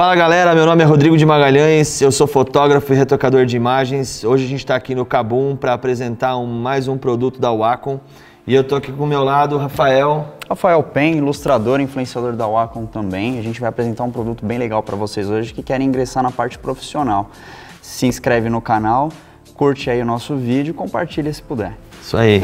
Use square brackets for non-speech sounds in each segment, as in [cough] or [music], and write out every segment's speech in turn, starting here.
Fala galera, meu nome é Rodrigo de Magalhães, eu sou fotógrafo e retocador de imagens. Hoje a gente está aqui no Cabum para apresentar um, mais um produto da Wacom e eu tô aqui com o meu lado, Rafael. Rafael Pen, ilustrador e influenciador da Wacom também. A gente vai apresentar um produto bem legal para vocês hoje que querem ingressar na parte profissional. Se inscreve no canal, curte aí o nosso vídeo e compartilha se puder. Isso aí.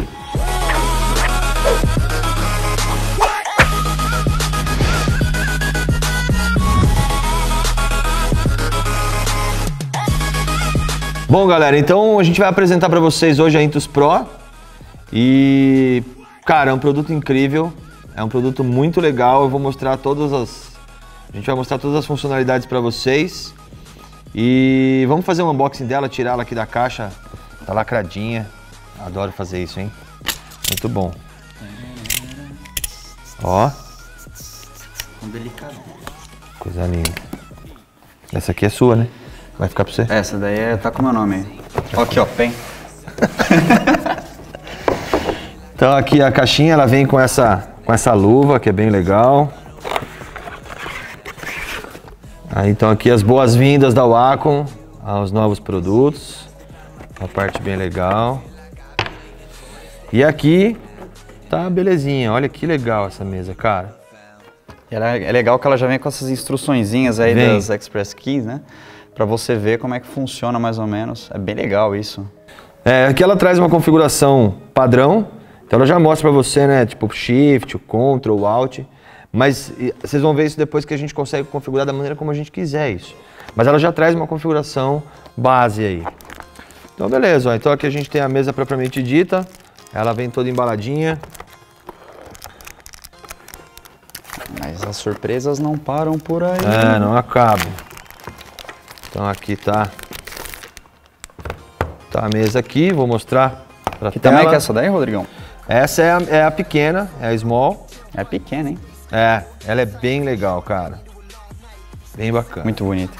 Bom, galera, então a gente vai apresentar para vocês hoje a Intus Pro. E, cara, é um produto incrível, é um produto muito legal. Eu vou mostrar todas as a gente vai mostrar todas as funcionalidades para vocês. E vamos fazer um unboxing dela, tirá-la aqui da caixa. Tá lacradinha. Adoro fazer isso, hein? Muito bom. Ó. Com delicadeza. Coisa linda. Essa aqui é sua, né? Vai ficar pra você? Essa daí é, tá com meu nome aí. Ó aqui, ó, Pen. [laughs] Então aqui a caixinha ela vem com essa, com essa luva que é bem legal. Aí, então aqui as boas-vindas da Wacom aos novos produtos. Uma parte bem legal. E aqui tá belezinha. Olha que legal essa mesa, cara. Ela é, é legal que ela já vem com essas instruçõezinhas aí Vem. das Express Keys, né? Pra você ver como é que funciona mais ou menos. É bem legal isso. É, aqui ela traz uma configuração padrão, então ela já mostra pra você, né, tipo Shift, o Ctrl, o Alt, mas vocês vão ver isso depois que a gente consegue configurar da maneira como a gente quiser isso. Mas ela já traz uma configuração base aí. Então beleza, ó, então aqui a gente tem a mesa propriamente dita, ela vem toda embaladinha, Mas as surpresas não param por aí. é, não acaba. Então aqui tá, tá a mesa aqui, vou mostrar pra Que tela. tamanho que é essa daí, Rodrigão? Essa é a, é a pequena, é a small, É pequena, hein? É, ela é bem legal, cara. Bem bacana. Muito bonita.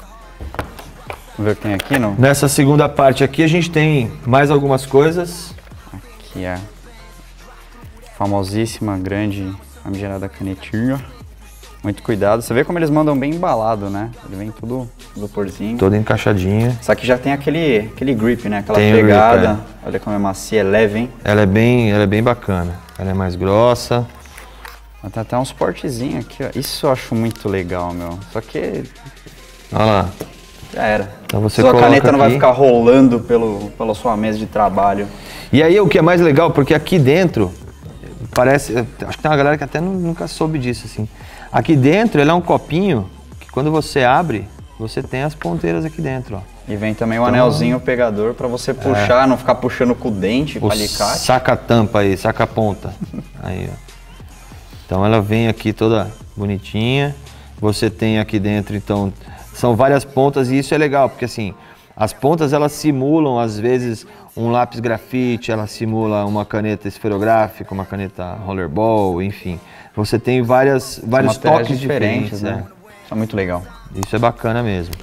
Vamos ver o que tem aqui, não? Nessa segunda parte aqui a gente tem mais algumas coisas. Que é a famosíssima, grande, famigerada canetinha. Muito cuidado. Você vê como eles mandam bem embalado, né? Ele vem tudo vaporzinho. Toda encaixadinha. Só que já tem aquele, aquele grip, né? Aquela Tem o grip, pegada. Olha como é macia, é leve, hein? Ela é bem, ela é bem bacana. Ela é mais grossa. Tem até um suportezinho aqui, ó. Isso eu acho muito legal, meu. Só que Olha lá. já era. Então você Sua caneta não vai aqui. ficar rolando pelo, pela sua mesa de trabalho. E aí o que é mais legal, porque aqui dentro, parece. Acho que tem uma galera que até nu- nunca soube disso, assim. Aqui dentro ele é um copinho que quando você abre, você tem as ponteiras aqui dentro, ó. E vem também o anelzinho pegador pra você puxar, não ficar puxando com o dente, com o alicate. saca a tampa aí, saca a ponta. [laughs] Aí, ó. Então ela vem aqui toda bonitinha. Você tem aqui dentro, então, são várias pontas e isso é legal, porque assim, as pontas elas simulam às vezes um lápis grafite, ela simula uma caneta esferográfica, uma caneta rollerball, enfim. Você tem várias, vários toques diferentes, né? né? Isso é muito legal. Isso é bacana mesmo.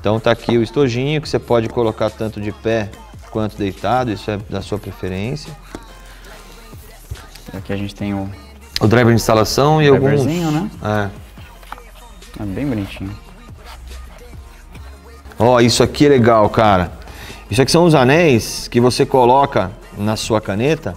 Então tá aqui o estojinho que você pode colocar tanto de pé quanto deitado, isso é da sua preferência. Aqui a gente tem o. O driver de instalação e alguns... Driverzinho, né? É. É bem bonitinho. Ó, isso aqui é legal, cara. Isso aqui são os anéis que você coloca na sua caneta.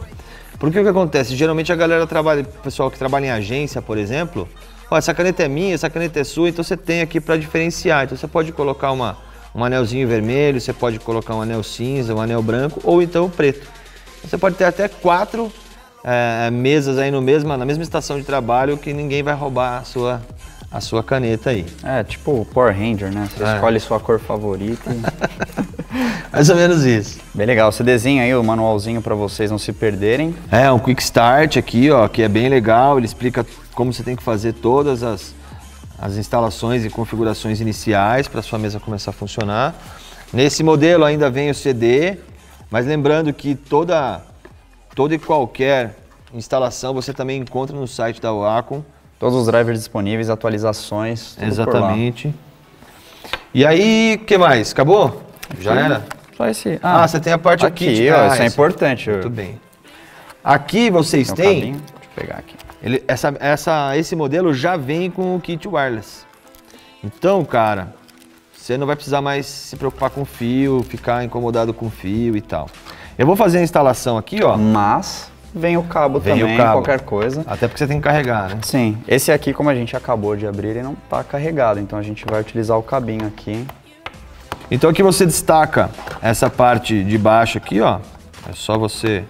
Porque o que acontece? Geralmente a galera trabalha, o pessoal que trabalha em agência, por exemplo, ó, essa caneta é minha, essa caneta é sua, então você tem aqui para diferenciar. Então você pode colocar uma, um anelzinho vermelho, você pode colocar um anel cinza, um anel branco ou então preto. Você pode ter até quatro eh, mesas aí no mesma, na mesma estação de trabalho que ninguém vai roubar a sua, a sua caneta aí. É tipo o Power Ranger, né? Você É. escolhe sua cor favorita. [laughs] Mais ou menos isso. bem legal. Você desenha aí o manualzinho pra vocês não se perderem. É, um quick start aqui, ó, que é bem legal. Ele explica como você tem que fazer todas as, as instalações e configurações iniciais para sua mesa começar a funcionar. Nesse modelo ainda vem o CD, mas lembrando que toda, toda e qualquer instalação você também encontra no site da Wacom. Todos os drivers disponíveis, atualizações. Exatamente. E aí, o que mais? Acabou? Já era? Só esse. Ah, você tem a parte aqui, aqui, ó, ah, isso é importante. Muito bem. Aqui vocês Tem têm cabinho. Deixa eu pegar aqui. Ele- essa, essa, esse modelo já vem com o kit wireless. Então, cara, você não vai precisar mais se preocupar com fio, ficar incomodado com fio e tal. Eu vou fazer a instalação aqui, ó. Mas vem o cabo Vem também, o cabo. qualquer coisa. Até porque você tem que carregar, né? Sim, esse aqui, como a gente acabou de abrir, ele não está carregado, então a gente vai utilizar o cabinho aqui. Então aqui você destaca essa parte de baixo aqui, ó. É só você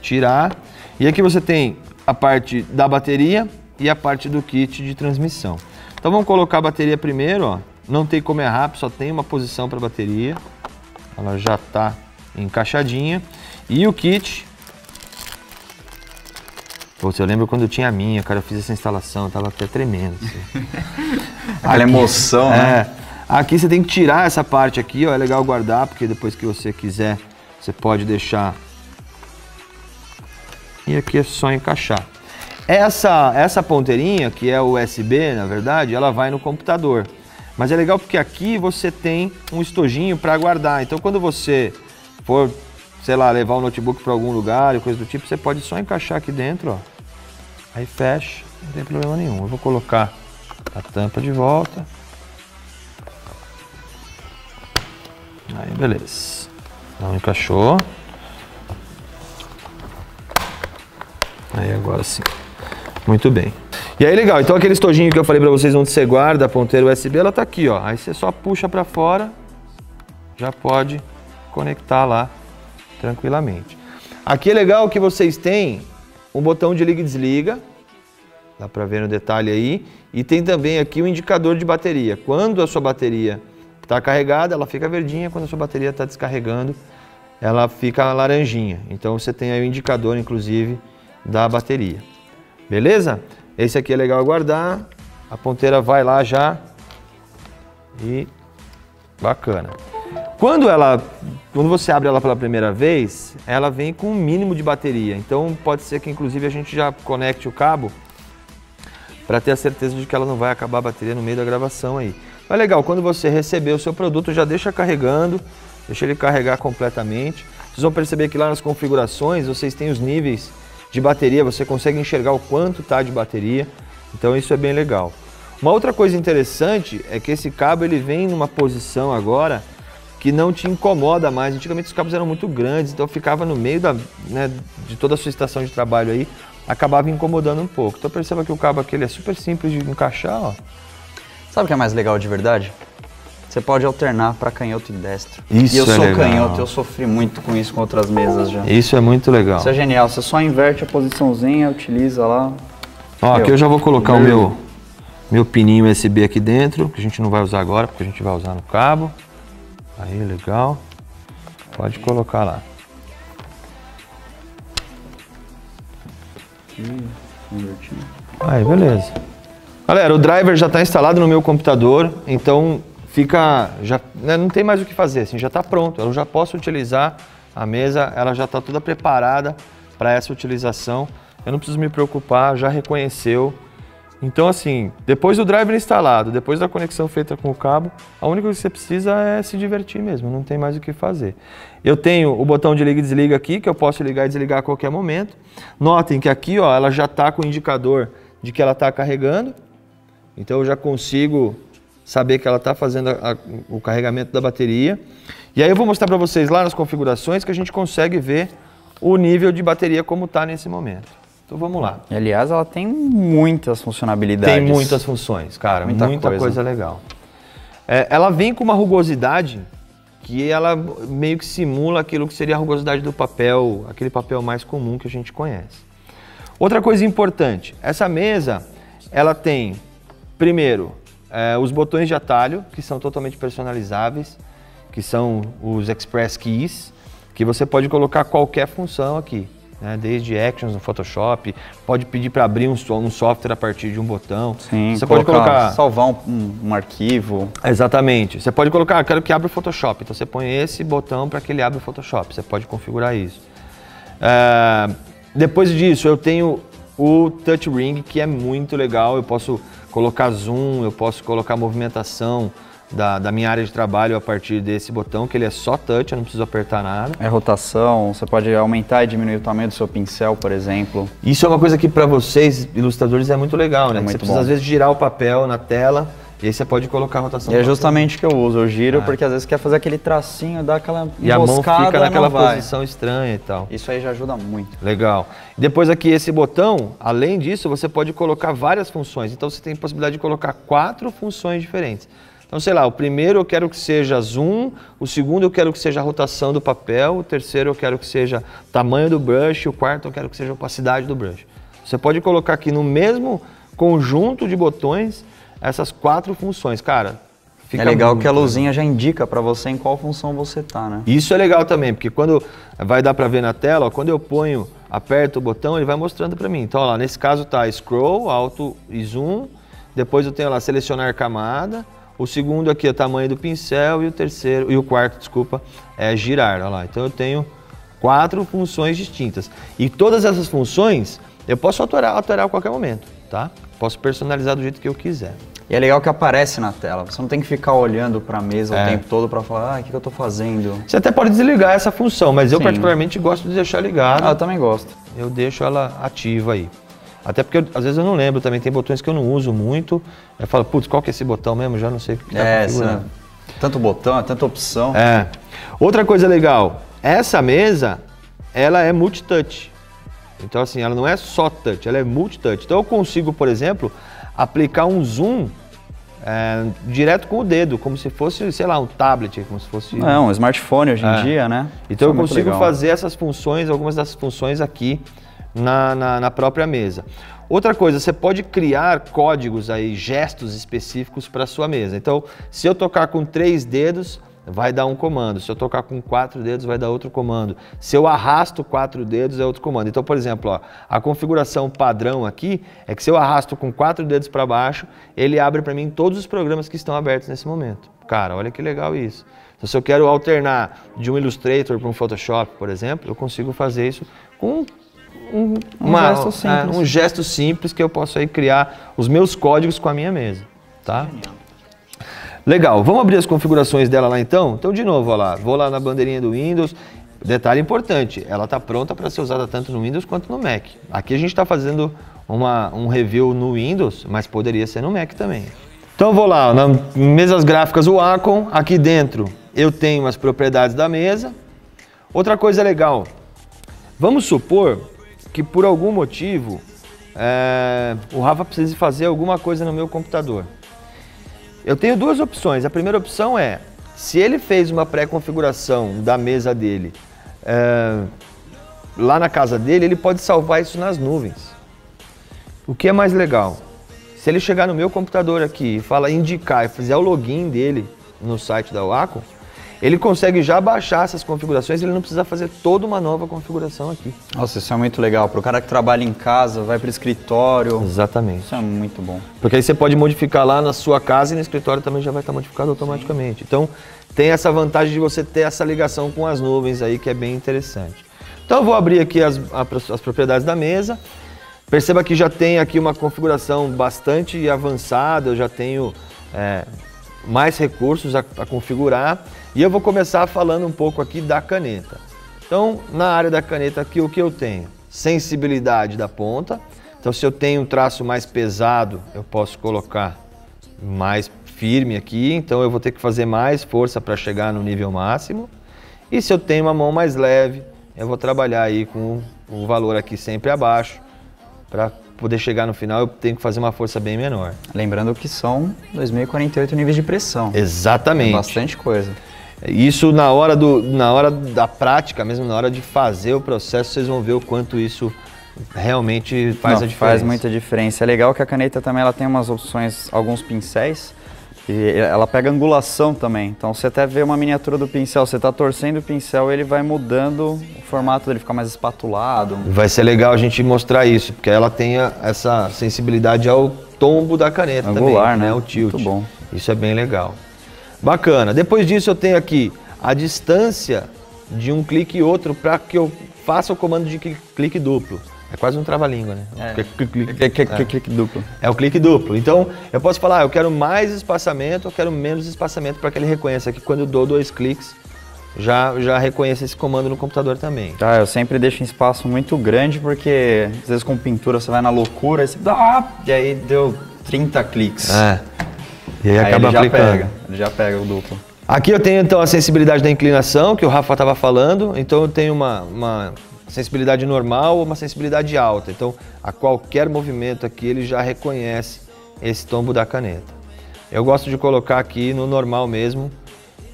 tirar. E aqui você tem a parte da bateria e a parte do kit de transmissão. Então vamos colocar a bateria primeiro, ó. Não tem como errar, só tem uma posição para a bateria. Ela já está encaixadinha. E o kit. Putz, eu lembro quando eu tinha a minha, cara, eu fiz essa instalação, eu tava até tremendo. assim. [laughs] Aquela emoção, né? Aqui você tem que tirar essa parte aqui, ó. É legal guardar, porque depois que você quiser, você pode deixar. E aqui é só encaixar. Essa, essa ponteirinha, que é USB, na verdade, ela vai no computador. Mas é legal porque aqui você tem um estojinho para guardar. Então quando você for, sei lá, levar o notebook para algum lugar e coisa do tipo, você pode só encaixar aqui dentro, ó. Aí fecha, não tem problema nenhum. Eu vou colocar a tampa de volta. Aí, beleza. Não encaixou. Aí, agora sim. Muito bem. E aí, legal. Então, aquele estojinho que eu falei pra vocês onde você guarda a ponteira USB, ela tá aqui, ó. Aí você só puxa pra fora, já pode conectar lá tranquilamente. Aqui é legal que vocês têm um botão de liga e desliga. Dá pra ver no detalhe aí. E tem também aqui o indicador de bateria. Quando a sua bateria está carregada, ela fica verdinha. Quando a sua bateria está descarregando, ela fica laranjinha. Então você tem aí o indicador, inclusive, da bateria. Beleza? Esse aqui é legal guardar. A ponteira vai lá já. E bacana. Quando ela, quando você abre ela pela primeira vez, ela vem com um mínimo de bateria. Então pode ser que inclusive a gente já conecte o cabo para ter a certeza de que ela não vai acabar a bateria no meio da gravação aí. Mas legal, quando você receber o seu produto, já deixa carregando, deixa ele carregar completamente. Vocês vão perceber que lá nas configurações vocês têm os níveis de bateria, você consegue enxergar o quanto está de bateria, então isso é bem legal. Uma outra coisa interessante é que esse cabo ele vem numa posição agora que não te incomoda mais. Antigamente os cabos eram muito grandes, então ficava no meio da, né, de toda a sua estação de trabalho aí, acabava incomodando um pouco. Então perceba que o cabo aqui é super simples de encaixar, ó. Sabe o que é mais legal de verdade? Você pode alternar para canhoto e destro. Isso e eu é sou legal. canhoto, eu sofri muito com isso com outras mesas já. Isso é muito legal. Isso é genial, você só inverte a posiçãozinha, utiliza lá. Ó, aqui Meu, eu já vou colocar o beleza. meu, meu pininho USB aqui dentro, que a gente não vai usar agora, porque a gente vai usar no cabo. Aí, legal. Pode colocar lá. Invertindo. Aí, beleza. Galera, o driver já está instalado no meu computador, então fica, já né, não tem mais o que fazer, assim, já está pronto. Eu já posso utilizar a mesa, ela já está toda preparada para essa utilização. Eu não preciso me preocupar, já reconheceu. Então, assim, depois do driver instalado, depois da conexão feita com o cabo, a única coisa que você precisa é se divertir mesmo, não tem mais o que fazer. Eu tenho o botão de liga e desliga aqui, que eu posso ligar e desligar a qualquer momento. Notem que aqui, ó, ela já está com o indicador de que ela está carregando. Então eu já consigo saber que ela está fazendo a- a- o carregamento da bateria. E aí eu vou mostrar para vocês lá nas configurações que a gente consegue ver o nível de bateria como está nesse momento. Então vamos lá. Aliás, ela tem muitas funcionalidades. Tem muitas funções, cara, muita, Muita coisa. coisa. legal. É, ela vem com uma rugosidade que ela meio que simula aquilo que seria a rugosidade do papel, aquele papel mais comum que a gente conhece. Outra coisa importante, essa mesa, ela tem, primeiro, é, os botões de atalho, que são totalmente personalizáveis, que são os Express Keys, que você pode colocar qualquer função aqui, né? desde actions no Photoshop, pode pedir para abrir um, um software a partir de um botão. Sim, você pode colocar salvar um, um- um arquivo. Exatamente. Você pode colocar, ah, quero que abra o Photoshop. Então você põe esse botão para que ele abra o Photoshop. Você pode configurar isso. É, depois disso, eu tenho o Touch Ring, que é muito legal. Eu posso colocar zoom, eu posso colocar movimentação da, da minha área de trabalho a partir desse botão, que ele é só touch, eu não preciso apertar nada. É rotação, você pode aumentar e diminuir o tamanho do seu pincel, por exemplo. Isso é uma coisa que para vocês, ilustradores, é muito legal, né? É Que você muito precisa bom. às vezes girar o papel na tela E aí você pode colocar a rotação. E é justamente o que eu uso, eu giro, porque às vezes quer fazer aquele tracinho, dá aquela E a mão fica naquela posição estranha e tal. Isso aí já ajuda muito. Legal. Depois aqui esse botão, além disso, você pode colocar várias funções. Então você tem possibilidade de colocar quatro funções diferentes. Então, sei lá, o primeiro eu quero que seja zoom, o segundo eu quero que seja a rotação do papel, o terceiro eu quero que seja tamanho do brush, o quarto eu quero que seja a opacidade do brush. Você pode colocar aqui no mesmo conjunto de botões essas quatro funções. Cara, fica é legal muito que a luzinha já indica pra você em qual função você tá, né? isso é legal também, porque quando vai dar para ver na tela, ó, quando eu ponho, aperto o botão, ele vai mostrando para mim. Então, ó lá, nesse caso tá scroll, alto e zoom. Depois eu tenho lá selecionar camada. O segundo aqui é o tamanho do pincel e o terceiro e o quarto, desculpa, é girar, lá. Então eu tenho quatro funções distintas. E todas essas funções eu posso alterar, alterar a qualquer momento, tá? Posso personalizar do jeito que eu quiser. E é legal que aparece na tela. Você não tem que ficar olhando pra mesa É. o tempo todo pra falar, ah, o que, que eu tô fazendo? Você até pode desligar essa função, mas eu Sim. particularmente gosto de deixar ligado. Ah, eu também gosto. eu deixo ela ativa aí. Até porque eu- às vezes eu não lembro também, tem botões que eu não uso muito. Eu falo, putz, qual que é esse botão mesmo? Já não sei o que tá É, configurando. tanto botão, tanta opção. É. Outra coisa legal, essa mesa, ela é multitouch. Então assim, ela não é só touch, ela é multitouch. Então eu consigo, por exemplo, aplicar um zoom é, direto com o dedo, como se fosse, sei lá, um tablet, como se fosse... Não, um smartphone hoje em É. dia, né? Então Isso eu é consigo legal. fazer essas funções, algumas dessas funções aqui na, na, na própria mesa. Outra coisa, você pode criar códigos aí, gestos específicos para sua mesa. Então, se eu tocar com três dedos, vai dar um comando. Se eu tocar com quatro dedos, vai dar outro comando. Se eu arrasto quatro dedos, é outro comando. Então, por exemplo, ó, a configuração padrão aqui é que se eu arrasto com quatro dedos para baixo, ele abre para mim todos os programas que estão abertos nesse momento. Cara, olha que legal isso. Então, se eu quero alternar de um Illustrator para um Photoshop, por exemplo, eu consigo fazer isso com um, Um gesto simples. é, um gesto simples que eu posso aí criar os meus códigos com a minha mesa, tá? Legal, vamos abrir as configurações dela lá então? Então, de novo, ó lá, vou lá na bandeirinha do Windows. Detalhe importante, ela está pronta para ser usada tanto no Windows quanto no Mac. Aqui a gente está fazendo uma, um review no Windows, mas poderia ser no Mac também. Então, vou lá, na mesas gráficas o Acon, aqui dentro eu tenho as propriedades da mesa. Outra coisa legal, vamos supor que por algum motivo é, o Rafa precise fazer alguma coisa no meu computador. Eu tenho duas opções. A primeira opção é, se ele fez uma pré-configuração da mesa dele é, lá na casa dele, ele pode salvar isso nas nuvens. O que é mais legal? Se ele chegar no meu computador aqui e fala indicar e fizer o login dele no site da Wacom, ele consegue já baixar essas configurações, ele não precisa fazer toda uma nova configuração aqui. Nossa, isso é muito legal. Pro cara que trabalha em casa, vai pro escritório. Exatamente. Isso é muito bom. Porque aí você pode modificar lá na sua casa e no escritório também já vai estar modificado automaticamente. Então tem essa vantagem de você ter essa ligação com as nuvens aí que é bem interessante. Então eu vou abrir aqui as, as propriedades da mesa. Perceba que já tem aqui uma configuração bastante avançada, eu já tenho é, mais recursos a, a configurar. E eu vou começar falando um pouco aqui da caneta. Então, na área da caneta aqui, o que eu tenho? Sensibilidade da ponta. Então, se eu tenho um traço mais pesado, eu posso colocar mais firme aqui. Então, eu vou ter que fazer mais força para chegar no nível máximo. E se eu tenho uma mão mais leve, eu vou trabalhar aí com o valor aqui sempre abaixo. Para poder chegar no final, eu tenho que fazer uma força bem menor. Lembrando que são 2048 níveis de pressão. Exatamente. É bastante coisa. Isso na hora, do, na hora da prática, mesmo na hora de fazer o processo, vocês vão ver o quanto isso realmente faz Não, a diferença. Faz muita diferença. É legal que a caneta também ela tem umas opções, alguns pincéis, e ela pega angulação também. Então você até vê uma miniatura do pincel, você está torcendo o pincel, ele vai mudando o formato dele, fica mais espatulado. Vai ser legal a gente mostrar isso, porque ela tem essa sensibilidade ao tombo da caneta Angular, também, né? O tilt. Muito bom. Isso é bem legal. Bacana. Depois disso eu tenho aqui a distância de um clique e outro para que eu faça o comando de cli- clique duplo. É quase um trava-língua, né? É. Clique, clique, Que- que- é. que- Clique duplo. É o clique duplo. Então, eu posso falar, ah, eu quero mais espaçamento, eu quero menos espaçamento para que ele reconheça que quando eu dou dois cliques, já, já reconheça esse comando no computador também. Tá, eu sempre deixo um espaço muito grande porque às vezes com pintura você vai na loucura e você dá, e aí deu 30 cliques. É. E aí, Aí acaba ele já aplicando. pega, ele já pega o duplo. Aqui eu tenho então a sensibilidade da inclinação, que o Rafa estava falando. Então eu tenho uma, uma sensibilidade normal ou uma sensibilidade alta. Então a qualquer movimento aqui ele já reconhece esse tombo da caneta. Eu gosto de colocar aqui no normal mesmo.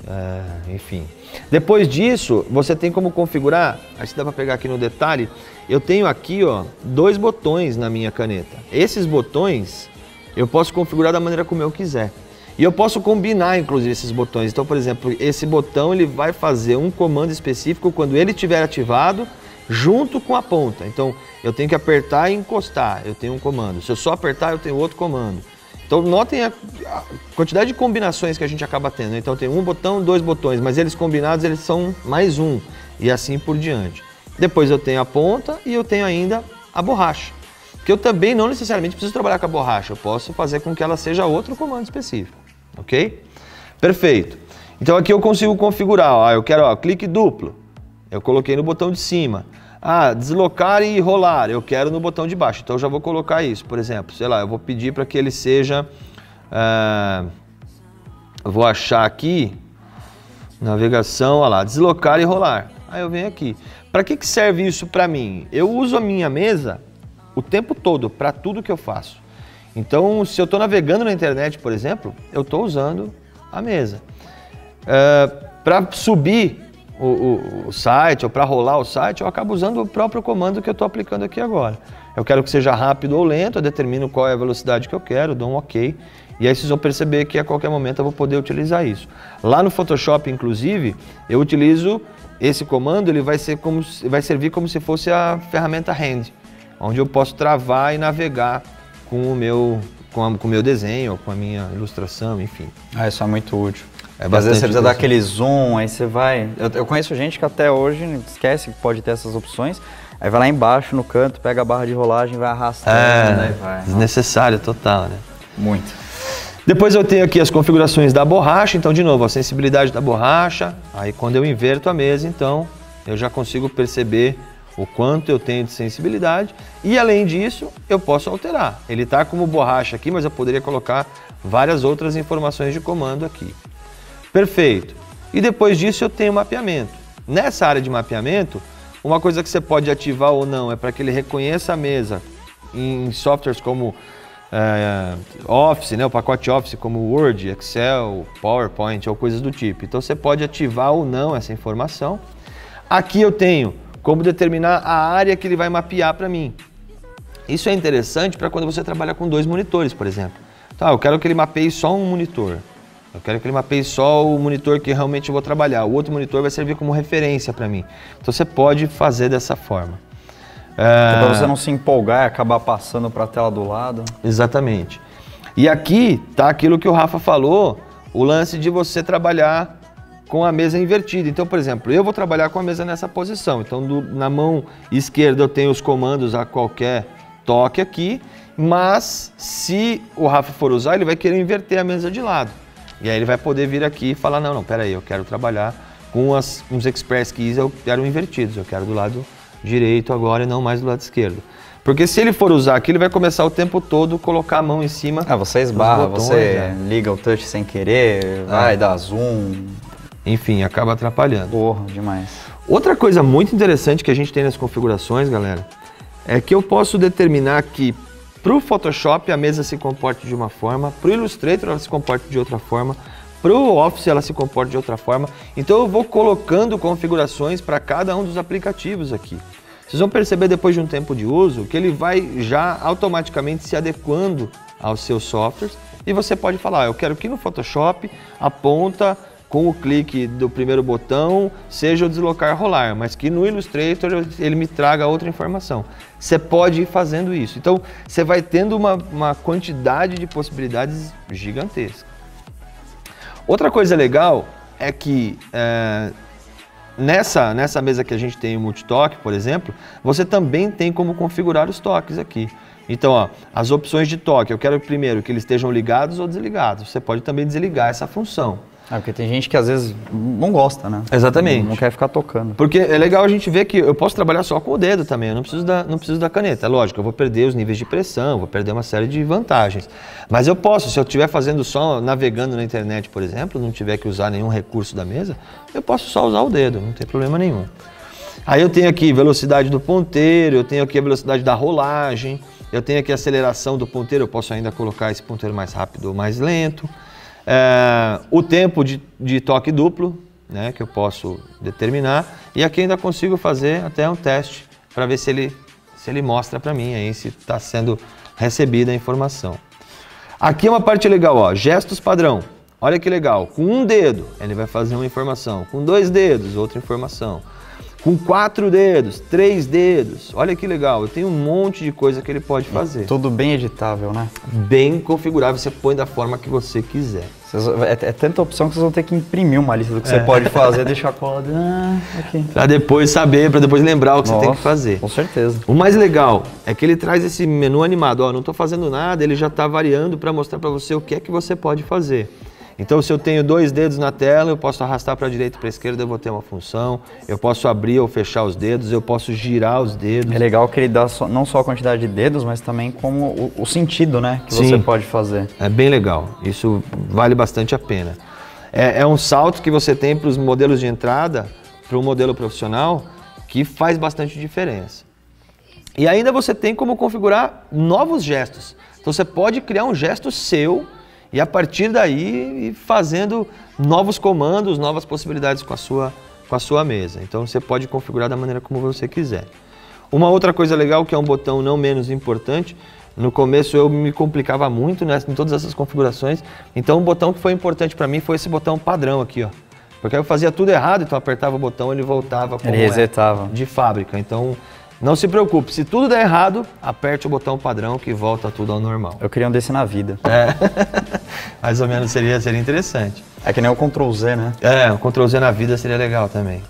é, enfim. Depois disso, você tem como configurar. Aí se dá para pegar aqui no detalhe. Eu tenho aqui ó, dois botões na minha caneta. Esses botões eu posso configurar da maneira como eu quiser. E eu posso combinar, inclusive, esses botões. Então, por exemplo, esse botão ele vai fazer um comando específico quando ele estiver ativado, junto com a ponta. Então, eu tenho que apertar e encostar, eu tenho um comando. Se eu só apertar, eu tenho outro comando. Então, notem a, quantidade de combinações que a gente acaba tendo. Então, tem um botão, dois botões, mas eles combinados, eles são mais um. E assim por diante. Depois eu tenho a ponta e eu tenho ainda a borracha. Que eu também não necessariamente preciso trabalhar com a borracha, eu posso fazer com que ela seja outro comando específico, ok? Perfeito. Então aqui eu consigo configurar, ó, eu quero ó, clique duplo, eu coloquei no botão de cima. Ah, deslocar e rolar, eu quero no botão de baixo, então eu já vou colocar isso, por exemplo, sei lá, eu vou pedir para que ele seja, ah, vou achar aqui, navegação, olha lá, deslocar e rolar. Aí eu venho aqui. Para que, que serve isso para mim? Eu uso a minha mesa o tempo todo para tudo que eu faço. Então, se eu estou navegando na internet, por exemplo, eu estou usando a mesa. para subir o, o- o site ou para rolar o site, eu acabo usando o próprio comando que eu estou aplicando aqui agora. Eu quero que seja rápido ou lento, eu determino qual é a velocidade que eu quero, dou um OK. E aí vocês vão perceber que a qualquer momento eu vou poder utilizar isso. Lá no Photoshop, inclusive, eu utilizo esse comando, ele vai, ser como, vai servir como se fosse a ferramenta Hand, onde eu posso travar e navegar com o meu, com, a- com o meu desenho, com a minha ilustração, enfim. Ah, isso é muito útil. É às vezes você precisa dar aquele zoom, aí você vai. Eu, eu conheço gente que até hoje esquece que pode ter essas opções. Aí vai lá embaixo no canto, pega a barra de rolagem, vai arrastando, aí vai. É, desnecessário total, né? Muito. Depois eu tenho aqui as configurações da borracha, então de novo, a sensibilidade da borracha, aí quando eu inverto a mesa, então eu já consigo perceber o quanto eu tenho de sensibilidade e além disso, eu posso alterar. Ele está como borracha aqui, mas eu poderia colocar várias outras informações de comando aqui. Perfeito. E depois disso eu tenho mapeamento. Nessa área de mapeamento, uma coisa que você pode ativar ou não é para que ele reconheça a mesa em softwares como é, Office, né, o pacote Office como Word, Excel, PowerPoint ou coisas do tipo. Então você pode ativar ou não essa informação. Aqui eu tenho como determinar a área que ele vai mapear para mim. Isso é interessante para quando você trabalha com dois monitores, por exemplo. Tá, eu quero que ele mapeie só um monitor. Eu quero que ele mapeie só o monitor que realmente eu vou trabalhar. O outro monitor vai servir como referência para mim. Então você pode fazer dessa forma. É, Pra você não se empolgar e acabar passando pra tela do lado. Exatamente. E aqui tá aquilo que o Rafa falou, o lance de você trabalhar com a mesa invertida. Então, por exemplo, eu vou trabalhar com a mesa nessa posição. Então, do- na mão esquerda eu tenho os comandos a qualquer toque aqui, mas se o Rafa for usar, ele vai querer inverter a mesa de lado. E aí ele vai poder vir aqui e falar, não, não, peraí, eu quero trabalhar com as, uns Express Keys, eu quero invertidos, eu quero do lado direito agora e não mais do lado esquerdo. Porque se ele for usar aqui, ele vai começar o tempo todo colocar a mão em cima. Ah, você esbarra, botões, você é. liga o touch sem querer, vai dar zoom. Enfim, acaba atrapalhando. Porra, demais. Outra coisa muito interessante que a gente tem nas configurações, galera, é que eu posso determinar que para o Photoshop a mesa se comporte de uma forma, para o Illustrator ela se comporte de outra forma, para o Office ela se comporte de outra forma. Então eu vou colocando configurações para cada um dos aplicativos aqui. Vocês vão perceber depois de um tempo de uso que ele vai já automaticamente se adequando aos seus softwares e você pode falar, "Ah, eu quero que no Photoshop a ponta com o clique do primeiro botão seja o deslocar rolar, mas que no Illustrator ele me traga outra informação. Você pode ir fazendo isso. Então você vai tendo uma, uma quantidade de possibilidades gigantesca. Outra coisa legal é que é, nessa, nessa mesa que a gente tem o multitoque, por exemplo, você também tem como configurar os toques aqui. Então, ó, as opções de toque, eu quero primeiro que eles estejam ligados ou desligados. Você pode também desligar essa função. É, porque tem gente que às vezes não gosta, né? Exatamente. Não, não quer ficar tocando. Porque é legal a gente ver que eu posso trabalhar só com o dedo também, eu não preciso da, não preciso da caneta. É lógico, eu vou perder os níveis de pressão, vou perder uma série de vantagens. Mas eu posso, se eu estiver fazendo só navegando na internet, por exemplo, não tiver que usar nenhum recurso da mesa, eu posso só usar o dedo, não tem problema nenhum. Aí eu tenho aqui velocidade do ponteiro, eu tenho aqui a velocidade da rolagem, eu tenho aqui a aceleração do ponteiro, eu posso ainda colocar esse ponteiro mais rápido ou mais lento. É, o tempo de, de toque duplo, né, que eu posso determinar. E aqui ainda consigo fazer até um teste para ver se ele, se ele mostra para mim aí se está sendo recebida a informação. Aqui é uma parte legal, ó, gestos padrão. Olha que legal, com um dedo ele vai fazer uma informação, com dois dedos outra informação, com quatro dedos, três dedos. Olha que legal, eu tenho um monte de coisa que ele pode fazer. Tudo bem editável, né? Bem configurável, você põe da forma que você quiser. Vocês- é, é tanta opção que vocês vão ter que imprimir uma lista do que você pode fazer, [laughs] deixar a cola. de- Ah, aqui. Pra depois saber, pra depois lembrar o que você tem que Nossa, fazer. Com certeza. O mais legal é que ele traz esse menu animado. Ó, não estou fazendo nada, ele já está variando para mostrar para você o que é que você pode fazer. Então, se eu tenho dois dedos na tela, eu posso arrastar para a direita e para a esquerda, eu vou ter uma função. Eu posso abrir ou fechar os dedos, eu posso girar os dedos. É legal que ele dá só- não só a quantidade de dedos, mas também como o, o sentido, né? Que Sim. você pode fazer. É bem legal. Isso vale bastante a pena. É, é um salto que você tem para os modelos de entrada, para o modelo profissional, que faz bastante diferença. E ainda você tem como configurar novos gestos. Então você pode criar um gesto seu e a partir daí ir fazendo novos comandos, novas possibilidades com a sua, com a sua mesa. Então você pode configurar da maneira como você quiser. Uma outra coisa legal que é um botão não menos importante, no começo eu me complicava muito né, em todas essas configurações, então um botão que foi importante para mim foi esse botão padrão aqui, ó. Porque eu fazia tudo errado, então apertava o botão ele voltava como Ele é resetava. de fábrica. Então não se preocupe, se tudo der errado, aperte o botão padrão que volta tudo ao normal. Eu queria um desse na vida. [laughs] Mais ou menos seria, seria interessante. É que nem o Ctrl Z, né? É, o Ctrl Z na vida seria legal também.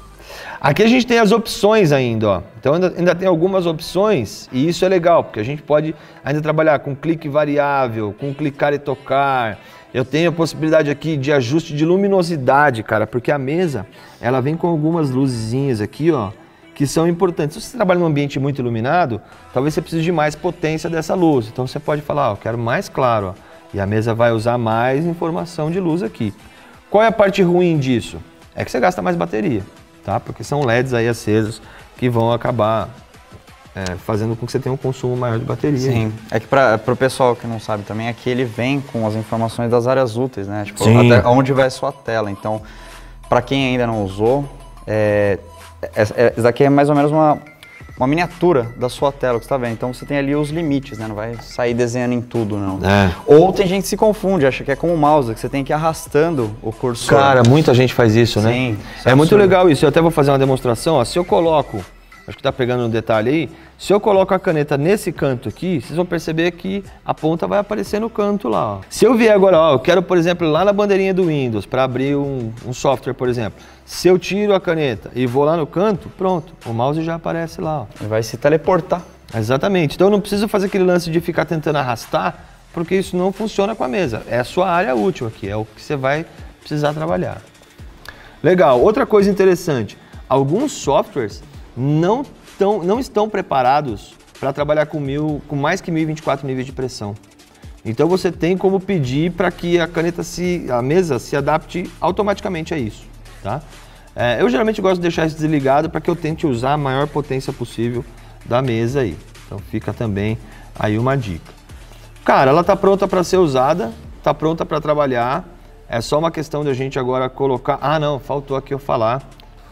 Aqui a gente tem as opções ainda, ó. Então ainda, ainda tem algumas opções e isso é legal, porque a gente pode ainda trabalhar com clique variável, com clicar e tocar. Eu tenho a possibilidade aqui de ajuste de luminosidade, cara, porque a mesa, ela vem com algumas luzinhas aqui, ó, que são importantes. Se você trabalha num ambiente muito iluminado, talvez você precise de mais potência dessa luz. Então você pode falar, ó, eu quero mais claro, ó. E a mesa vai usar mais informação de luz aqui. Qual é a parte ruim disso? É que você gasta mais bateria, tá? Porque são LEDs aí acesos que vão acabar é, fazendo com que você tenha um consumo maior de bateria. Sim. É que para o pessoal que não sabe também, aqui ele vem com as informações das áreas úteis, né? Tipo, Sim. até onde vai a sua tela. Então, para quem ainda não usou, é, é, isso daqui é mais ou menos uma, uma miniatura da sua tela que você está vendo. Então você tem ali os limites, né? Não vai sair desenhando em tudo, não. É. Ou tem gente que se confunde, acha que é como o mouse, que você tem que ir arrastando o cursor. Cara, muita gente faz isso, né? Sim, isso é é muito legal isso. Eu até vou fazer uma demonstração. Ó. Se eu coloco, acho que tá pegando um detalhe aí, se eu coloco a caneta nesse canto aqui, vocês vão perceber que a ponta vai aparecer no canto lá. Ó. Se eu vier agora, ó, eu quero, por exemplo, lá na bandeirinha do Windows, para abrir um, um software, por exemplo. Se eu tiro a caneta e vou lá no canto, pronto, o mouse já aparece lá. Ó. Vai se teleportar. Exatamente. Então eu não preciso fazer aquele lance de ficar tentando arrastar, porque isso não funciona com a mesa. É a sua área útil aqui, é o que você vai precisar trabalhar. Legal. Outra coisa interessante, alguns softwares não, tão, não estão preparados para trabalhar com, mil, com mais que 1024 níveis de pressão. Então você tem como pedir para que a caneta se, a mesa se adapte automaticamente a isso, tá? É, eu geralmente gosto de deixar isso desligado para que eu tente usar a maior potência possível da mesa aí. Então fica também aí uma dica. Cara, ela tá pronta para ser usada, tá pronta para trabalhar. É só uma questão de a gente agora colocar. Ah, não, faltou aqui eu falar.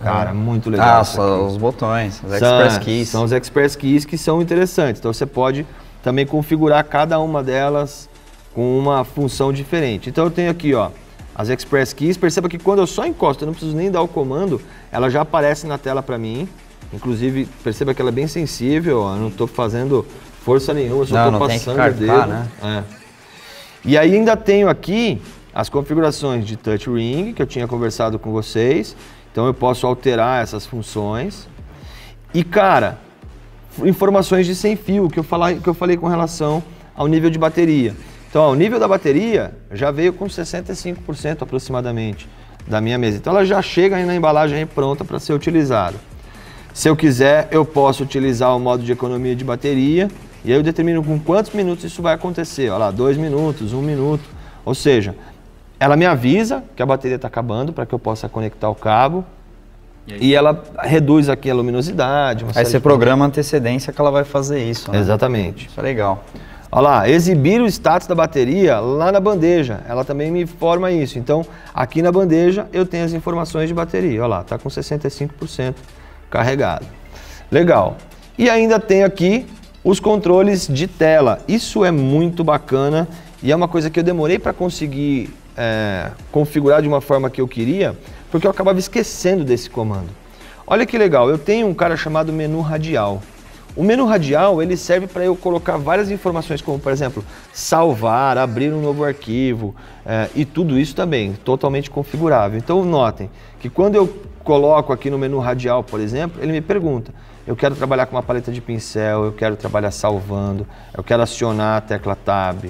Cara, muito legal. Ah, aqui. os botões, os São- Express Keys. São os Express Keys que são interessantes. Então você pode também configurar cada uma delas com uma função diferente. Então eu tenho aqui, ó, as Express Keys. Perceba que quando eu só encosto, eu não preciso nem dar o comando, ela já aparece na tela para mim. Inclusive, perceba que ela é bem sensível, ó, eu não estou fazendo força nenhuma, eu só estou não tem que passando o carpar, dedo. né? É. E aí ainda tenho aqui as configurações de touch ring que eu tinha conversado com vocês. Então eu posso alterar essas funções. E cara, informações de sem fio que eu, falar, que eu falei com relação ao nível de bateria. Então, ó, o nível da bateria já veio com 65% aproximadamente da minha mesa. Então, ela já chega aí na embalagem aí pronta para ser utilizada. Se eu quiser, eu posso utilizar o modo de economia de bateria e aí eu determino com quantos minutos isso vai acontecer. Olha lá, dois minutos, um minuto. Ou seja, ela me avisa que a bateria está acabando para que eu possa conectar o cabo. E, e ela reduz aqui a luminosidade. Aí você programa a antecedência que ela vai fazer isso. Né? Exatamente. Isso é legal. Olha lá, exibir o status da bateria lá na bandeja. Ela também me informa isso. Então, aqui na bandeja eu tenho as informações de bateria. Olha lá, está com 65% carregado. Legal. E ainda tem aqui os controles de tela. Isso é muito bacana e é uma coisa que eu demorei para conseguir é, configurar de uma forma que eu queria, porque eu acabava esquecendo desse comando. Olha que legal, eu tenho um cara chamado menu radial. O menu radial ele serve para eu colocar várias informações, como por exemplo, salvar, abrir um novo arquivo é, e tudo isso também totalmente configurável. Então notem que quando eu coloco aqui no menu radial, por exemplo, ele me pergunta: eu quero trabalhar com uma paleta de pincel, eu quero trabalhar salvando, eu quero acionar a tecla Tab,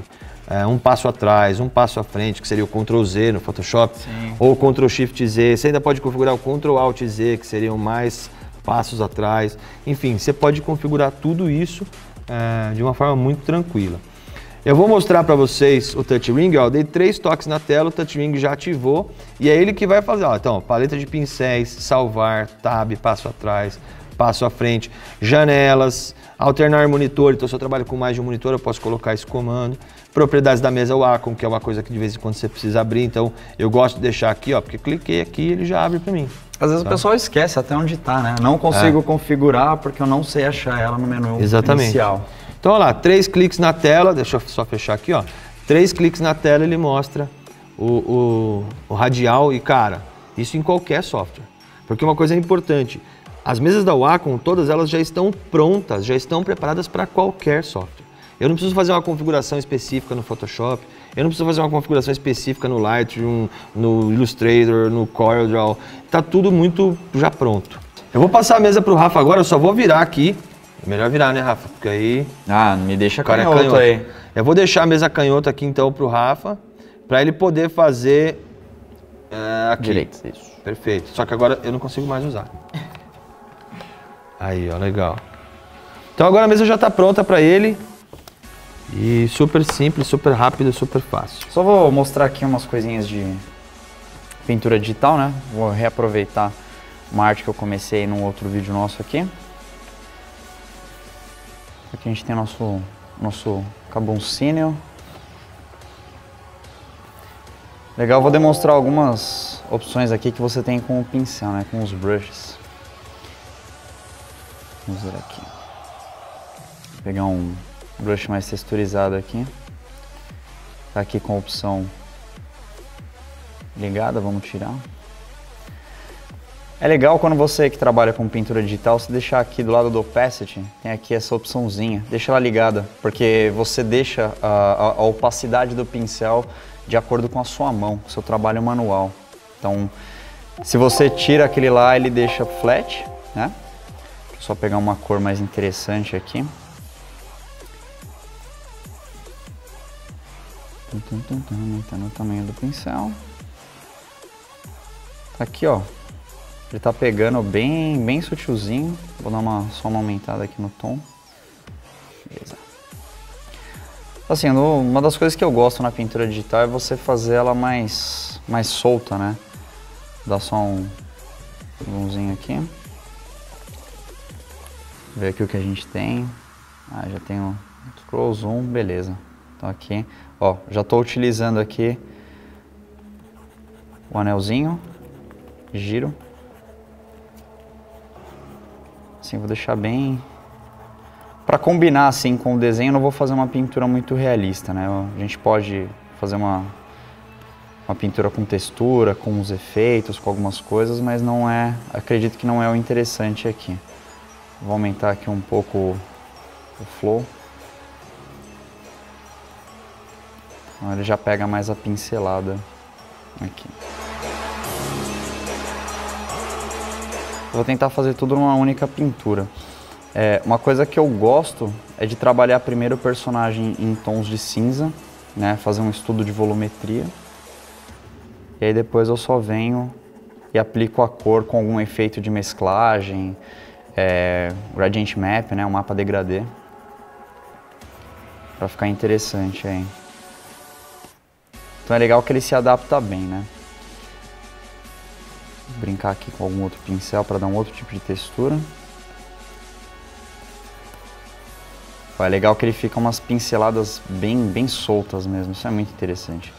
é, um passo atrás, um passo à frente, que seria o Ctrl Z no Photoshop, Sim. ou Ctrl Shift Z. Você ainda pode configurar o Ctrl Alt Z, que seriam mais passos atrás. Enfim, você pode configurar tudo isso é, de uma forma muito tranquila. Eu vou mostrar para vocês o Touch Ring, ó, dei três toques na tela, o Touch Ring já ativou. E é ele que vai fazer, ó, então, paleta de pincéis, salvar, tab, passo atrás, passo à frente, janelas, alternar monitor, então se eu trabalho com mais de um monitor eu posso colocar esse comando, propriedades da mesa Wacom, que é uma coisa que de vez em quando você precisa abrir, então eu gosto de deixar aqui, ó, porque cliquei aqui ele já abre para mim. Às vezes o pessoal esquece até onde está, né? Não consigo é. configurar porque eu não sei achar ela no menu Exatamente. inicial. Então, olha lá, três cliques na tela, deixa eu só fechar aqui, ó. Três cliques na tela ele mostra o, o, o radial e, cara, isso em qualquer software. Porque uma coisa é importante, as mesas da Wacom, todas elas já estão prontas, já estão preparadas para qualquer software. Eu não preciso fazer uma configuração específica no Photoshop, eu não preciso fazer uma configuração específica no Lightroom, no Illustrator, no CorelDRAW. Está tudo muito já pronto. Eu vou passar a mesa para o Rafa agora, eu só vou virar aqui. É melhor virar, né, Rafa? Porque aí... Ah, me deixa canhoto, canhoto aí. Eu vou deixar a mesa canhota aqui então para o Rafa, para ele poder fazer é, aqui. Direito, isso. Perfeito. Só que agora eu não consigo mais usar. Aí, ó, legal. Então agora a mesa já está pronta para ele. E super simples, super rápido, super fácil. Só vou mostrar aqui umas coisinhas de pintura digital, né? Vou reaproveitar uma arte que eu comecei num outro vídeo nosso aqui. Aqui a gente tem nosso, nosso caboncínio. Legal, vou demonstrar algumas opções aqui que você tem com o pincel, né? Com os brushes. Vamos ver aqui. Vou pegar um brush mais texturizado aqui. Tá aqui com a opção ligada, vamos tirar. É legal quando você que trabalha com pintura digital, se deixar aqui do lado do opacity, tem aqui essa opçãozinha, deixa ela ligada, porque você deixa a, a, a opacidade do pincel de acordo com a sua mão, seu trabalho manual. Então, se você tira aquele lá, ele deixa flat, né? Só pegar uma cor mais interessante aqui. Aumentando o tamanho do pincel. Tá aqui, ó. Ele tá pegando bem, bem sutilzinho. Vou dar uma, só uma aumentada aqui no tom. Beleza. Assim, uma das coisas que eu gosto na pintura digital é você fazer ela mais, mais solta, né? Dá só um zoomzinho aqui. Ver aqui o que a gente tem. Ah, já tenho scroll zoom, beleza. Então aqui, ó, já estou utilizando aqui o anelzinho, giro. Assim, vou deixar bem... Para combinar assim com o desenho, não vou fazer uma pintura muito realista, né? A gente pode fazer uma, uma pintura com textura, com os efeitos, com algumas coisas, mas não é, acredito que não é o interessante aqui. Vou aumentar aqui um pouco o flow. Então ele já pega mais a pincelada aqui. Vou tentar fazer tudo numa única pintura. É, uma coisa que eu gosto é de trabalhar primeiro o personagem em tons de cinza né, fazer um estudo de volumetria. E aí depois eu só venho e aplico a cor com algum efeito de mesclagem, é, gradient map, né, um mapa degradê, para ficar interessante aí. Então é legal que ele se adapta bem, né? Vou brincar aqui com algum outro pincel para dar um outro tipo de textura. É legal que ele fica umas pinceladas bem, bem soltas mesmo, isso é muito interessante.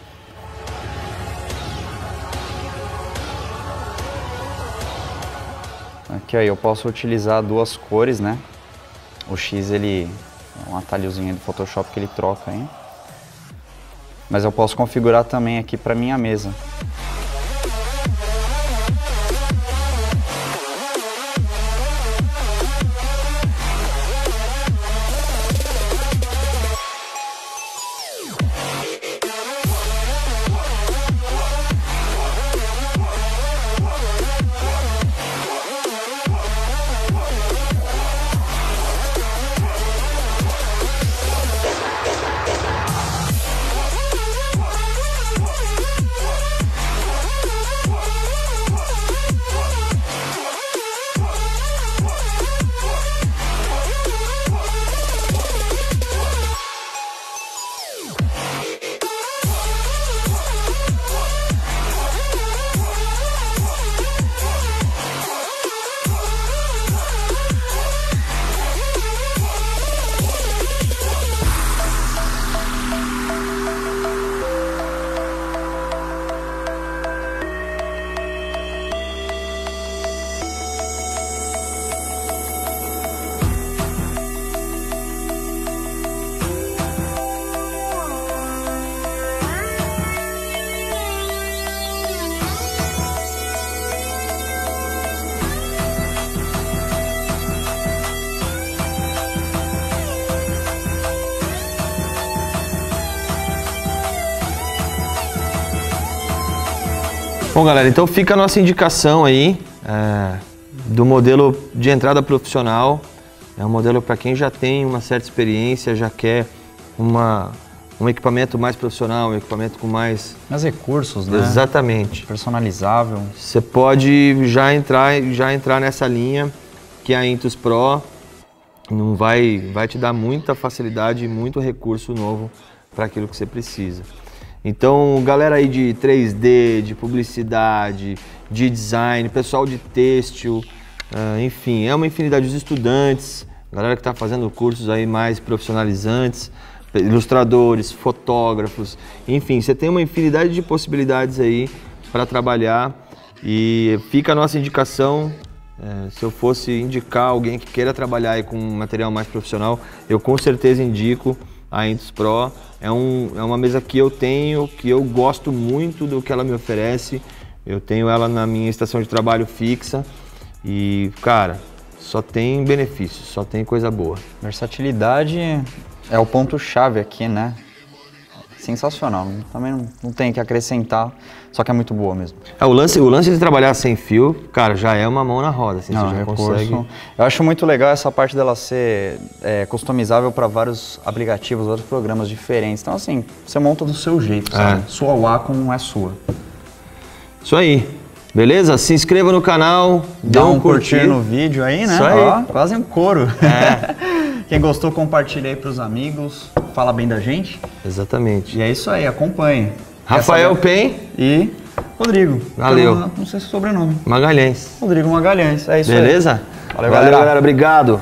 Aqui aí eu posso utilizar duas cores, né? O X ele é um atalhozinho do Photoshop que ele troca aí. Mas eu posso configurar também aqui para minha mesa. Bom, galera, então fica a nossa indicação aí é, do modelo de entrada profissional. É um modelo para quem já tem uma certa experiência, já quer uma, um equipamento mais profissional, um equipamento com mais... Mais recursos, né? Exatamente. Personalizável. Você pode já entrar, já entrar nessa linha que é a Intus Pro não vai, vai te dar muita facilidade e muito recurso novo para aquilo que você precisa. Então, galera aí de 3D, de publicidade, de design, pessoal de têxtil, uh, enfim, é uma infinidade de estudantes, galera que está fazendo cursos aí mais profissionalizantes, ilustradores, fotógrafos, enfim, você tem uma infinidade de possibilidades aí para trabalhar e fica a nossa indicação. É, se eu fosse indicar alguém que queira trabalhar aí com um material mais profissional, eu com certeza indico a Intus Pro. É, um, é uma mesa que eu tenho, que eu gosto muito do que ela me oferece. Eu tenho ela na minha estação de trabalho fixa e, cara, só tem benefícios, só tem coisa boa. Versatilidade é o ponto-chave aqui, né? Sensacional. Também não, não tem que acrescentar, só que é muito boa mesmo. É, o, lance, o lance de trabalhar sem fio, cara, já é uma mão na roda. Assim, não, você já recurso, consegue... Eu acho muito legal essa parte dela ser é, customizável para vários aplicativos, outros programas diferentes. Então, assim, você monta do seu jeito, sabe? É. Sua Wacom é sua. Isso aí. Beleza? Se inscreva no canal, dá um, um curtir. curtir no vídeo aí, né? Isso aí. Ó, quase um coro. É. [laughs] Quem gostou, compartilha aí pros amigos, fala bem da gente. Exatamente. E é isso aí, acompanhe. Rafael Pen e Rodrigo. Valeu. Não, não sei se é sobrenome. Magalhães. Rodrigo Magalhães, é isso Beleza? aí. Beleza? Valeu, Valeu galera. galera. Obrigado.